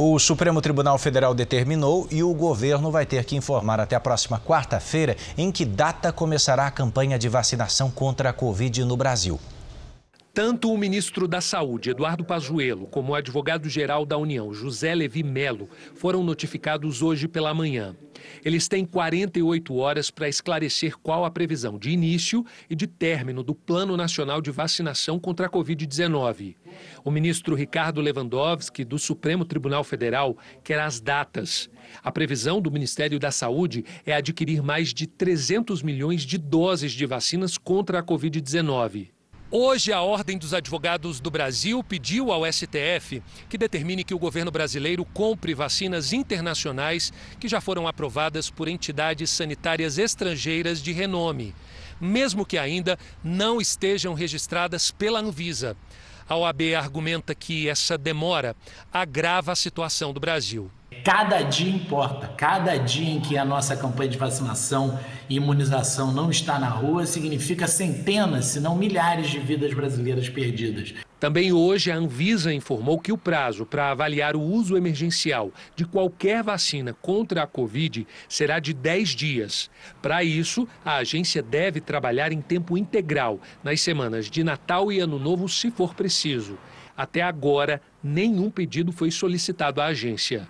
O Supremo Tribunal Federal determinou e o governo vai ter que informar até a próxima quarta-feira em que data começará a campanha de vacinação contra a Covid no Brasil. Tanto o ministro da Saúde, Eduardo Pazuello, como o advogado-geral da União, José Levi Melo, foram notificados hoje pela manhã. Eles têm 48 horas para esclarecer qual a previsão de início e de término do Plano Nacional de Vacinação contra a Covid-19. O ministro Ricardo Lewandowski, do Supremo Tribunal Federal, quer as datas. A previsão do Ministério da Saúde é adquirir mais de 300 milhões de doses de vacinas contra a Covid-19. Hoje, a Ordem dos Advogados do Brasil pediu ao STF que determine que o governo brasileiro compre vacinas internacionais que já foram aprovadas por entidades sanitárias estrangeiras de renome, mesmo que ainda não estejam registradas pela Anvisa. A OAB argumenta que essa demora agrava a situação do Brasil. Cada dia importa. Cada dia em que a nossa campanha de vacinação e imunização não está na rua significa centenas, se não milhares de vidas brasileiras perdidas. Também hoje a Anvisa informou que o prazo para avaliar o uso emergencial de qualquer vacina contra a Covid será de 10 dias. Para isso, a agência deve trabalhar em tempo integral nas semanas de Natal e Ano Novo, se for preciso. Até agora, nenhum pedido foi solicitado à agência.